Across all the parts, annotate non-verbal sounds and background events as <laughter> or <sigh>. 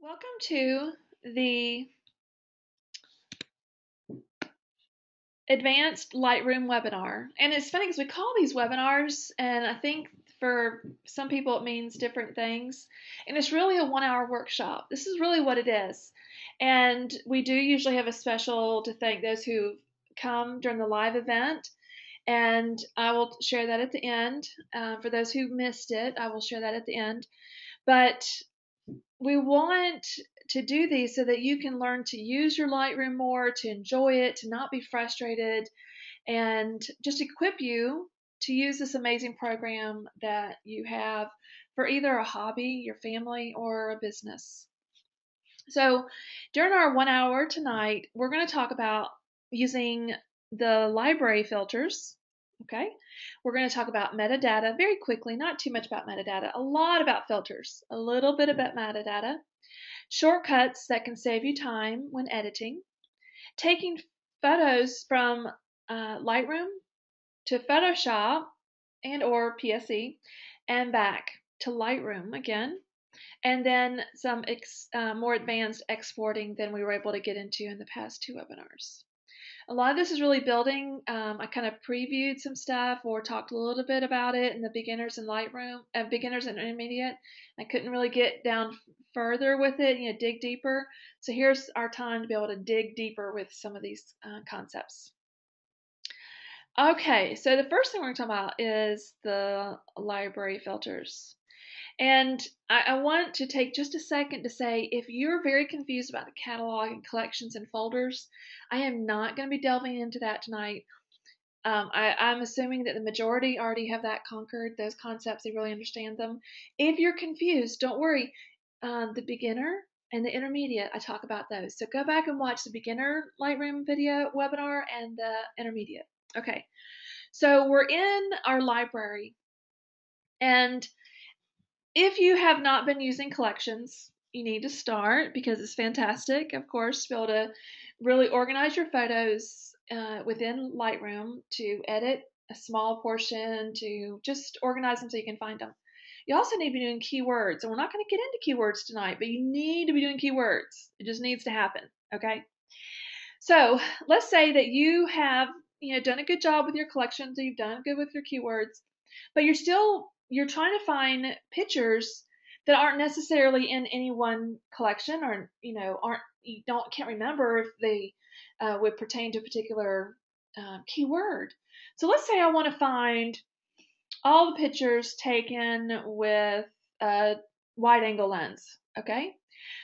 Welcome to the advanced Lightroom webinar. And it's funny because we call these webinars, and I think for some people it means different things. And it's really a one hour workshop. This is really what it is. And we do usually have a special to thank those who come during the live event. And I will share that at the end. Uh, for those who missed it, I will share that at the end. But we want to do these so that you can learn to use your Lightroom more, to enjoy it, to not be frustrated, and just equip you to use this amazing program that you have for either a hobby, your family, or a business. So, during our one hour tonight, we're going to talk about using the library filters. Okay, we're going to talk about metadata very quickly, not too much about metadata, a lot about filters, a little bit about metadata, shortcuts that can save you time when editing, taking photos from uh, Lightroom to Photoshop and or PSE and back to Lightroom again, and then some uh, more advanced exporting than we were able to get into in the past two webinars. A lot of this is really building. Um, I kind of previewed some stuff or talked a little bit about it in the beginners and Lightroom, uh, beginners and intermediate. I couldn't really get down further with it, you know, dig deeper. So here's our time to be able to dig deeper with some of these uh, concepts. Okay, so the first thing we're going to talk about is the library filters. And I, I, want to take just a second to say if you're very confused about the catalog and collections and folders, I am not going to be delving into that tonight. Um, I, am assuming that the majority already have that conquered, those concepts, they really understand them. If you're confused, don't worry. Um, the beginner and the intermediate, I talk about those. So go back and watch the beginner Lightroom video webinar and the intermediate. Okay, so we're in our library, and if you have not been using collections, you need to start because it's fantastic, of course, to be able to really organize your photos uh, within Lightroom to edit a small portion, to just organize them so you can find them. You also need to be doing keywords, and we're not going to get into keywords tonight, but you need to be doing keywords. It just needs to happen, okay? So let's say that you have you know done a good job with your collections, you've done good with your keywords, but you're still you're trying to find pictures that aren't necessarily in any one collection or you know aren't you don't can't remember if they uh, would pertain to a particular uh, keyword. So let's say i want to find all the pictures taken with a wide angle lens okay?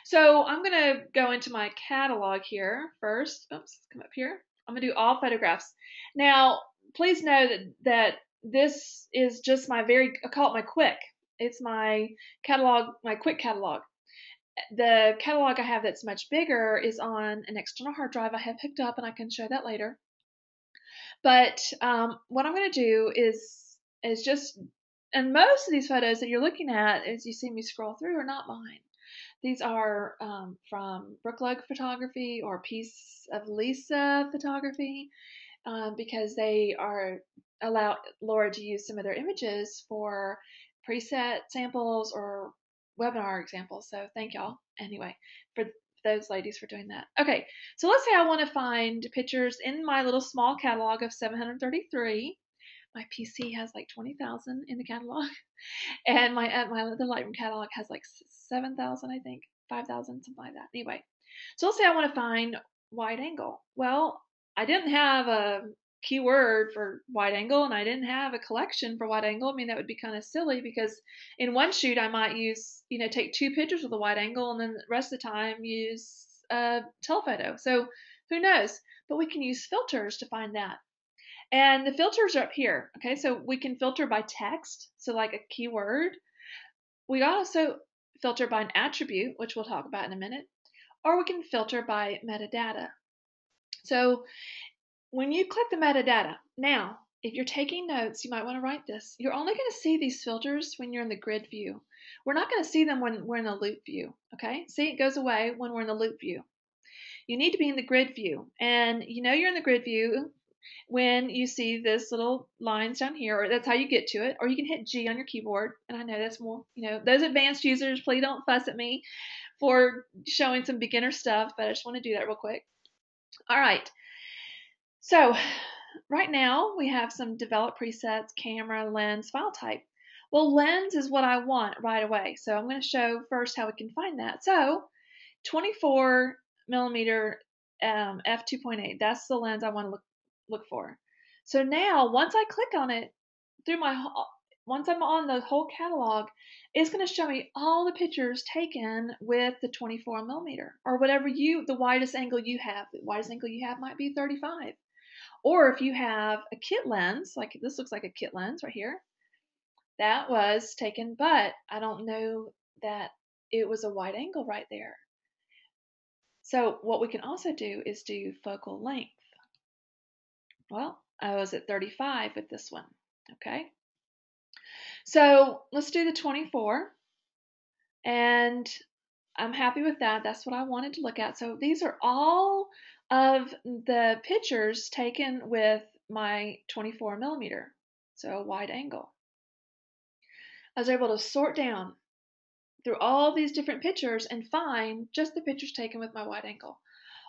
So i'm going to go into my catalog here first. Oops come up here i'm to do all photographs now please know that that this is just my very, I call it my quick. It's my catalog, my quick catalog. The catalog I have that's much bigger is on an external hard drive I have picked up, and I can show that later. But um, what I'm going to do is is just, and most of these photos that you're looking at as you see me scroll through are not mine. These are um, from Brooklug Photography or Piece of Lisa Photography um, because they are allow Laura to use some of their images for preset samples or webinar examples. So thank y'all anyway for those ladies for doing that. Okay, so let's say I want to find pictures in my little small catalog of 733. My PC has like 20,000 in the catalog, <laughs> and my uh, my other Lightroom catalog has like 7,000, I think, 5,000, something like that. Anyway, so let's say I want to find wide angle. Well, I didn't have a keyword for wide angle and I didn't have a collection for wide angle, I mean, that would be kind of silly because in one shoot I might use, you know, take two pictures with a wide angle and then the rest of the time use a telephoto. So who knows? But we can use filters to find that. And the filters are up here. Okay, so we can filter by text, so like a keyword. We also filter by an attribute, which we'll talk about in a minute, or we can filter by metadata. So when you click the metadata, now, if you're taking notes, you might want to write this. You're only going to see these filters when you're in the grid view. We're not going to see them when we're in the loupe view, okay? See, it goes away when we're in the loupe view. You need to be in the grid view, and you know you're in the grid view when you see this little lines down here, or that's how you get to it, or you can hit G on your keyboard, and I know that's more, you know, those advanced users, please don't fuss at me, for showing some beginner stuff, but I just want to do that real quick. All right. So right now we have some developed presets, camera, lens, file type. Well, lens is what I want right away. So I'm going to show first how we can find that. So 24 millimeter um, f2.8, that's the lens I want to look, look for. So now once I click on it through my once I'm on the whole catalog, it's going to show me all the pictures taken with the 24 millimeter or whatever you, the widest angle you have. The widest angle you have might be 35. Or if you have a kit lens, like this looks like a kit lens right here, that was taken, but I don't know that it was a wide angle right there. So what we can also do is do focal length. Well, I was at 35 with this one, okay? So let's do the 24. And I'm happy with that. That's what I wanted to look at. So these are all of the pictures taken with my 24 millimeter, so wide angle. I was able to sort down through all these different pictures and find just the pictures taken with my wide angle.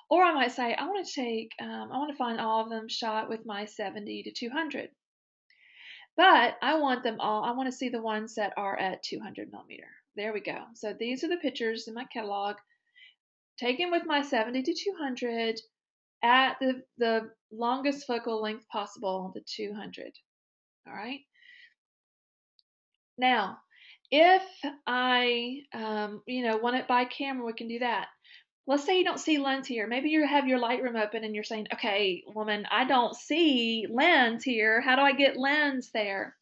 Or I might say, I want to take, um, I want to find all of them shot with my 70 to 200. But I want them all, I want to see the ones that are at 200 millimeter. There we go. So these are the pictures in my catalog taken with my 70 to 200 at the, the longest focal length possible, the 200. All right. Now, if I, um, you know, want it by camera, we can do that let's say you don't see lens here. Maybe you have your Lightroom open and you're saying, okay, woman, I don't see lens here. How do I get lens there?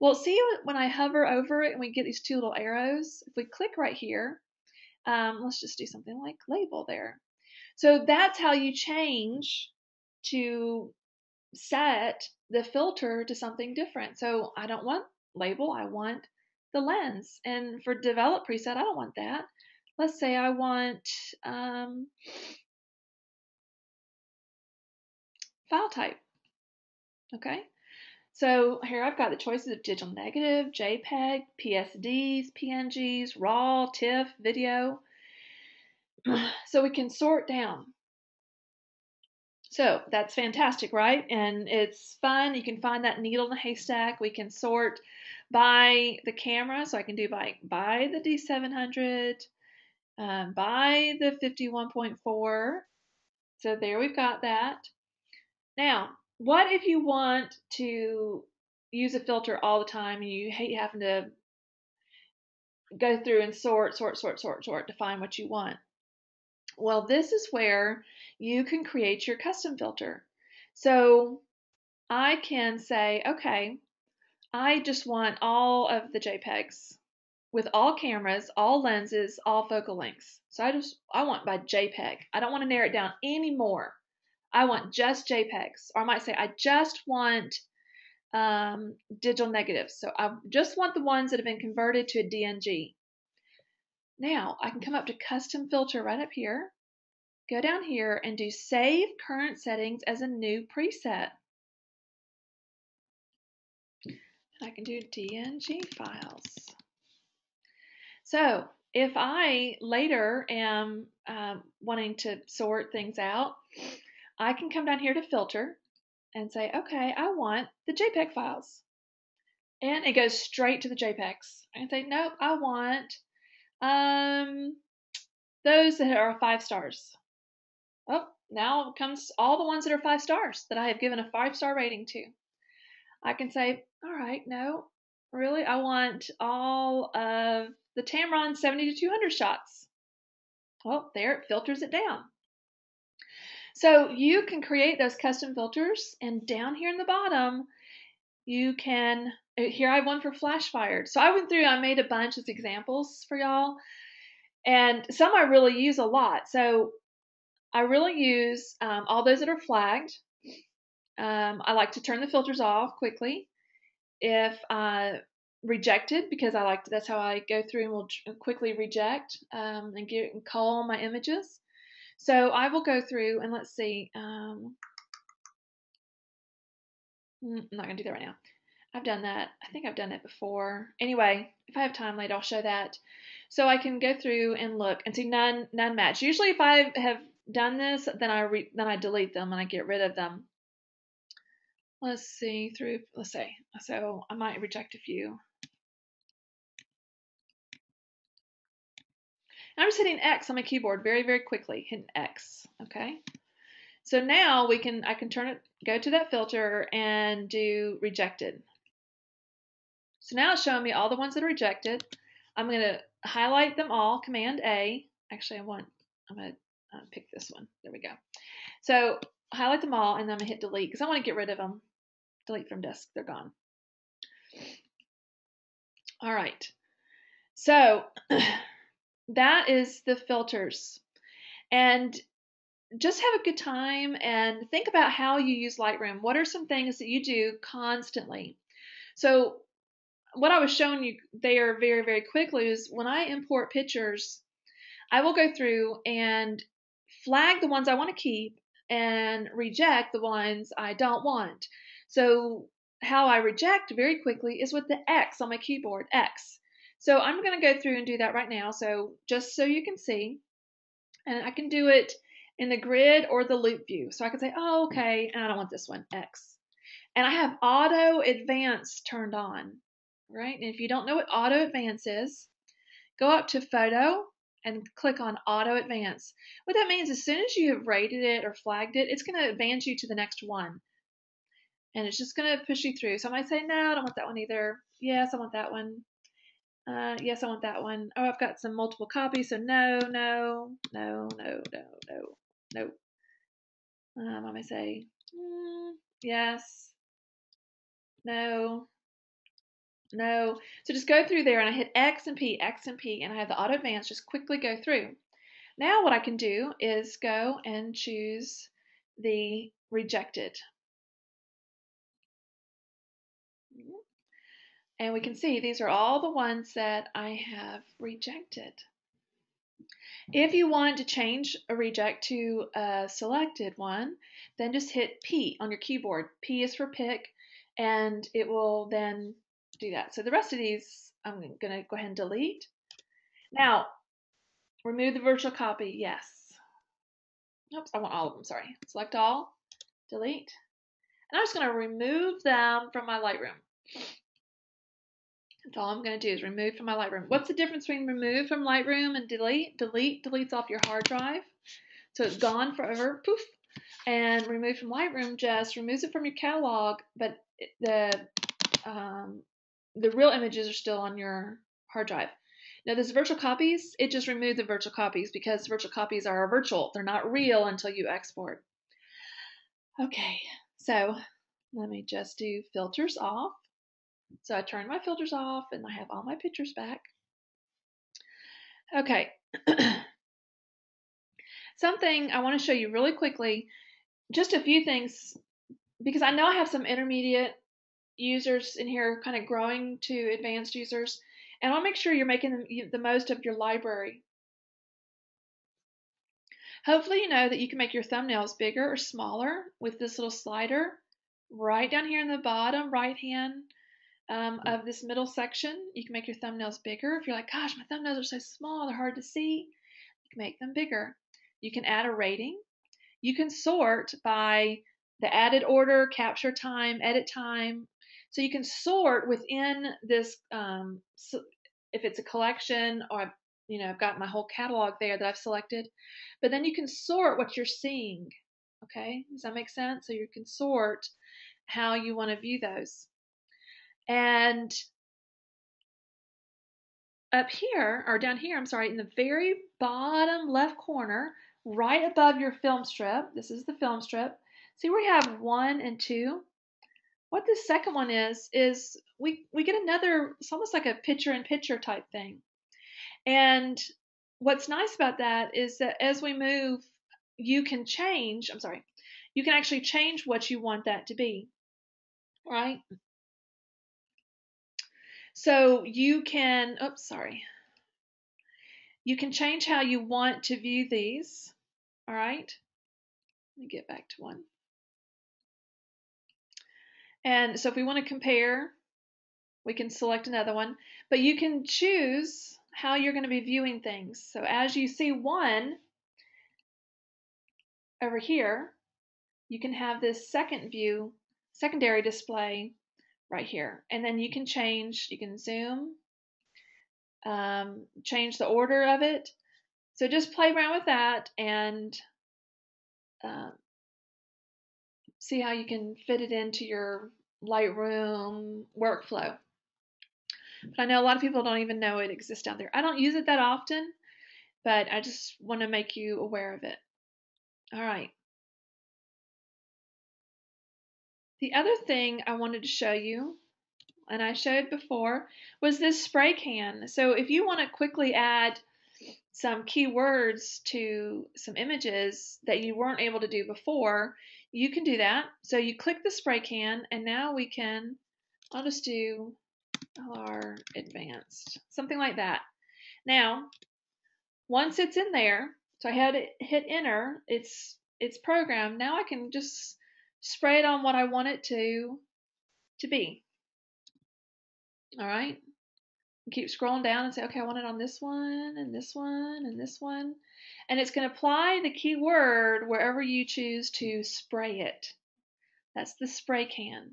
Well, see when I hover over it and we get these two little arrows? If we click right here, um, let's just do something like label there. So that's how you change to set the filter to something different. So I don't want label, I want the lens. And for develop preset, I don't want that let's say I want um, file type. Okay, so here I've got the choices of digital negative, JPEG, PSDs, PNGs, RAW, TIFF, video. <sighs> So we can sort down. So that's fantastic, right? And it's fun. You can find that needle in the haystack. We can sort by the camera. So I can do by by the D700, um, by the 51.4. So there we've got that. Now, what if you want to use a filter all the time and you hate having to go through and sort, sort, sort, sort, sort to find what you want? Well, this is where you can create your custom filter. So I can say, okay, I just want all of the JPEGs with all cameras, all lenses, all focal lengths. So I just I want by JPEG. I don't want to narrow it down anymore. I want just JPEGs, or I might say I just want um, digital negatives. So I just want the ones that have been converted to a DNG. Now I can come up to custom filter right up here, go down here and do save current settings as a new preset. I can do DNG files. So if I later am um, wanting to sort things out, I can come down here to filter and say, okay, I want the JPEG files. And it goes straight to the JPEGs. I can say, nope, I want um, those that are five stars. Oh, now comes all the ones that are five stars that I have given a five star rating to. I can say, all right, no, really, I want all of the Tamron 70 to 200 shots. Well, there it filters it down. So you can create those custom filters and down here in the bottom, you can, uh, here I have one for flash fired. So I went through, I made a bunch of examples for y'all and some I really use a lot. So I really use um, all those that are flagged. Um, I like to turn the filters off quickly. If uh, rejected because I like to, that's how I go through and will quickly reject um, and get and call my images. So I will go through and let's see. Um, mm, I'm not going to do that right now. I've done that. I think I've done it before. Anyway, if I have time later, I'll show that. So I can go through and look and see none none match. Usually, if I have done this, then I re, then I delete them and I get rid of them. Let's see through. Let's say so. I might reject a few. I'm just hitting X on my keyboard very very quickly. Hitting X. Okay. So now we can I can turn it go to that filter and do rejected. So now it's showing me all the ones that are rejected. I'm going to highlight them all, Command A. Actually, I want, I'm to uh, pick this one. There we go. So highlight them all, and then I'm to hit delete because I want to get rid of them. Delete from disk. They're gone. All right. So <clears throat> that is the filters. And just have a good time and think about how you use Lightroom. What are some things that you do constantly? So what I was showing you there very, very quickly is when I import pictures, I will go through and flag the ones I want to keep and reject the ones I don't want. So how I reject very quickly is with the X on my keyboard, X. So I'm going to go through and do that right now. So just so you can see, and I can do it in the grid or the loupe view. So I can say, oh, okay, and I don't want this one, X. And I have auto advance turned on right? And if you don't know what auto advance is, go up to photo and click on auto advance. What that means, as soon as you have rated it or flagged it, it's going to advance you to the next one. And it's just going to push you through. So I might say, no, I don't want that one either. Yes, I want that one. Uh, yes, I want that one. Oh, I've got some multiple copies, so no, no, no, no, no, no, no. Um, I might say, mm, yes, no, no. So just go through there and I hit X and P, X and P, and I have the auto advance just quickly go through. Now what I can do is go and choose the rejected. And we can see these are all the ones that I have rejected. If you want to change a reject to a selected one, then just hit P on your keyboard. P is for pick, and it will then do that. So the rest of these, I'm going to go ahead and delete. Now, remove the virtual copy, yes. Oops, I want all of them, sorry. Select all, delete. And I'm just going to remove them from my Lightroom. That's all I'm going to do is remove from my Lightroom. What's the difference between remove from Lightroom and delete? Delete deletes off your hard drive. So it's gone forever, poof. And remove from Lightroom just removes it from your catalog, but the um, the real images are still on your hard drive. Now, this virtual copies, it just removed the virtual copies because virtual copies are virtual. They're not real until you export. Okay, so let me just do filters off. So I turn my filters off and I have all my pictures back. Okay. <clears throat> Something I want to show you really quickly, just a few things, because I know I have some intermediate users in here kind of growing to advanced users. And I'll make sure you're making the most of your library. Hopefully you know that you can make your thumbnails bigger or smaller with this little slider right down here in the bottom right hand um, of this middle section. You can make your thumbnails bigger. If you're like, gosh, my thumbnails are so small, they're hard to see, you can make them bigger. You can add a rating. You can sort by the added order, capture time, edit time, so you can sort within this, um, so if it's a collection or you know, I've got my whole catalog there that I've selected, but then you can sort what you're seeing. Okay, does that make sense? So you can sort how you want to view those. And up here, or down here, I'm sorry, in the very bottom left corner, right above your film strip, this is the film strip, see we have one and two? What this second one is, is we, we get another, it's almost like a picture in picture type thing. And what's nice about that is that as we move, you can change, I'm sorry, you can actually change what you want that to be, right? So you can, oops, sorry. You can change how you want to view these, all right? Let me get back to one. And so if we want to compare, we can select another one, but you can choose how you're going to be viewing things. So as you see one over here, you can have this second view, secondary display right here. And then you can change, you can zoom, um, change the order of it. So just play around with that and uh, see how you can fit it into your Lightroom workflow. But I know a lot of people don't even know it exists out there. I don't use it that often, but I just want to make you aware of it. All right. The other thing I wanted to show you, and I showed before, was this spray can. So if you want to quickly add some keywords to some images that you weren't able to do before, you can do that. So you click the spray can, and now we can, I'll just do LR Advanced, something like that. Now, once it's in there, so I had it hit enter, it's it's programmed. Now I can just spray it on what I want it to to be. All right. Keep scrolling down and say, okay, I want it on this one and this one and this one. And it's going to apply the keyword wherever you choose to spray it. That's the spray can.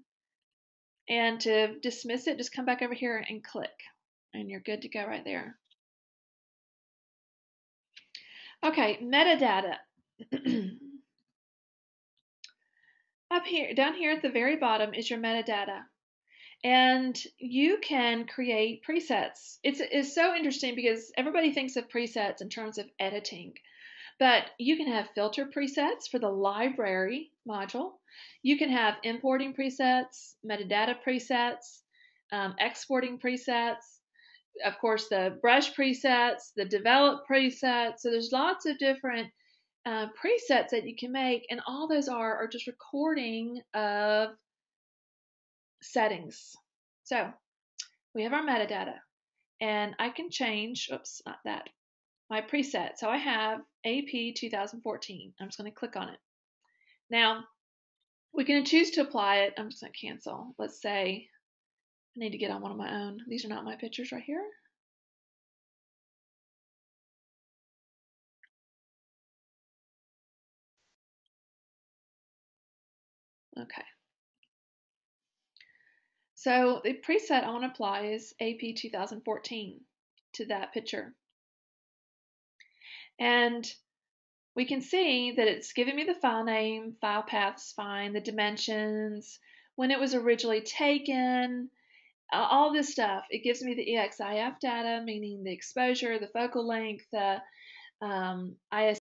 And to dismiss it, just come back over here and click. And you're good to go right there. Okay, metadata. <clears throat> Up here, down here at the very bottom is your metadata. And you can create presets. It's, it's so interesting because everybody thinks of presets in terms of editing. But you can have filter presets for the library module. You can have importing presets, metadata presets, um, exporting presets, of course, the brush presets, the develop presets. So there's lots of different uh, presets that you can make, and all those are are just recording of settings. So we have our metadata, and I can change. Oops, not that my preset. So I have AP 2014. I'm just going to click on it. Now, we can choose to apply it. I'm just going to cancel. Let's say I need to get on one of my own. These are not my pictures right here. Okay. So the preset I want to apply is AP 2014 to that picture. And we can see that it's giving me the file name, file path's fine, the dimensions, when it was originally taken, all this stuff. It gives me the EXIF data, meaning the exposure, the focal length, the um, IS